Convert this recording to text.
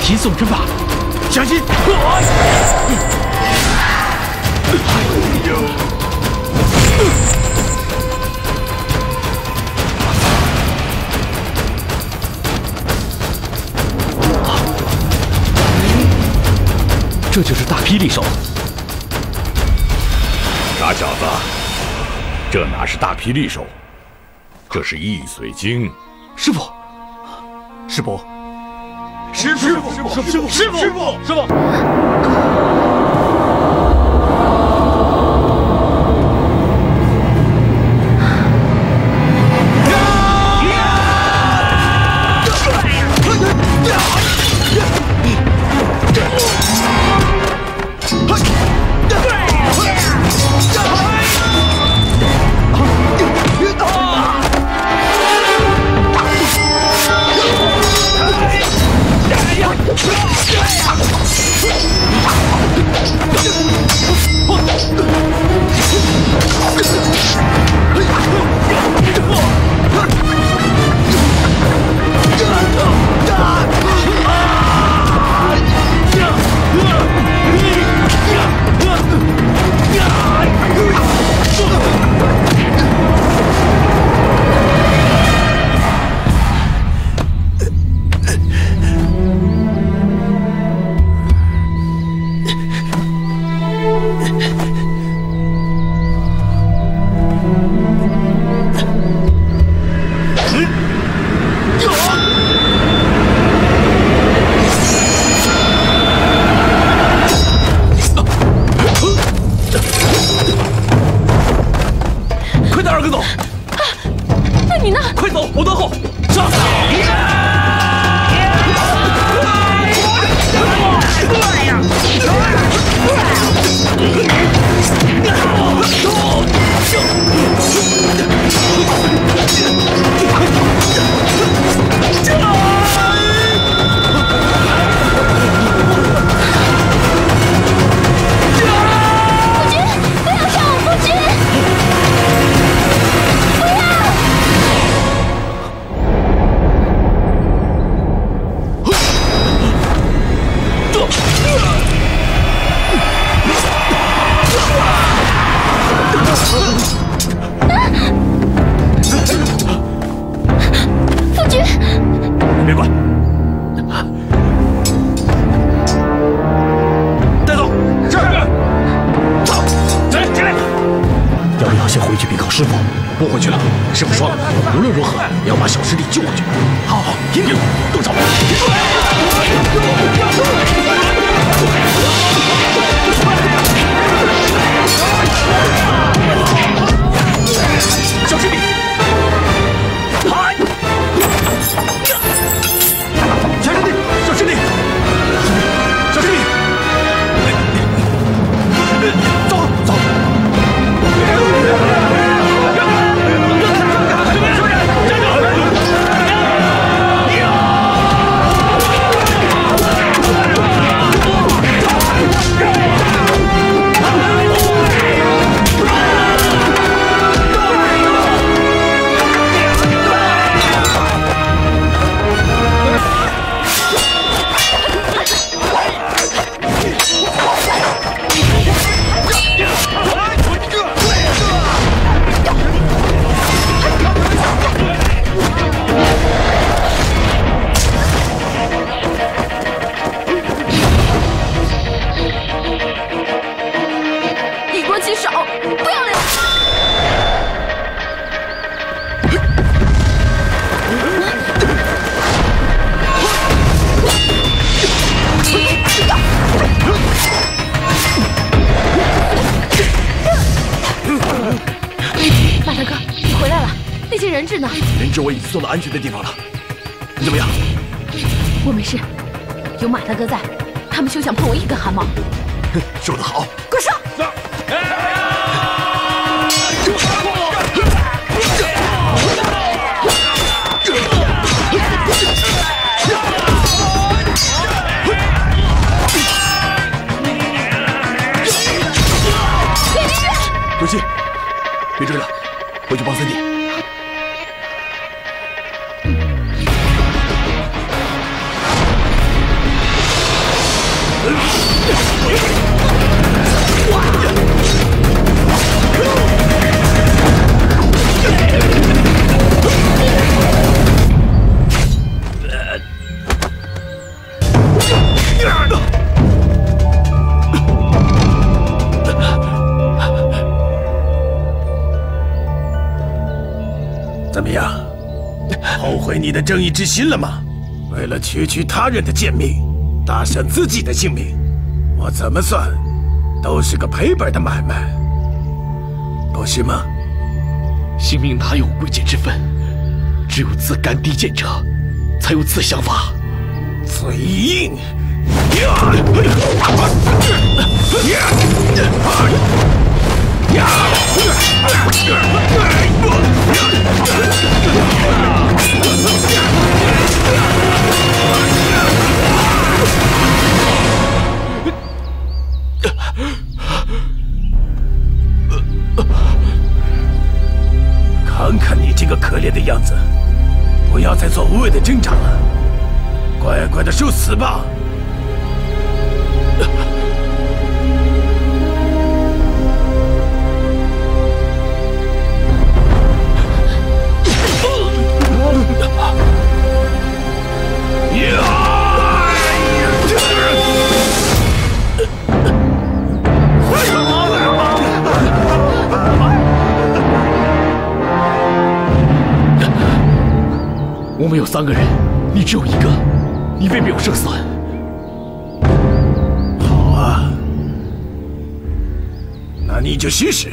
提送之法，小心！这就是大霹雳手。傻小子，这哪是大霹雳手？这是易水晶。师傅，师伯，师傅，师傅，师傅，师傅，师傅，不回去了，师傅说了，无论如何也要把小师弟救回去。好好，听命，动手。是我已经送到安全的地方了，你怎么样？我没事，有马大哥在，他们休想碰我一根汗毛。说得好，滚上！别追了，回去帮三弟。后悔你的正义之心了吗？为了区区他人的贱命，搭上自己的性命，我怎么算都是个赔本的买卖，不是吗？性命哪有贵贱之分？只有自甘低贱者，才有此想法。嘴硬。看看你这个可怜的样子，不要再做无谓的挣扎了，乖乖的受死吧！我们有三个人，你只有一个，你未必有胜算。好啊，那你就试试。